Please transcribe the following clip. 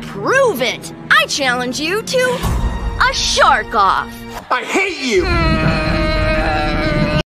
Prove it! I challenge you to a shark off! I hate you! Hmm.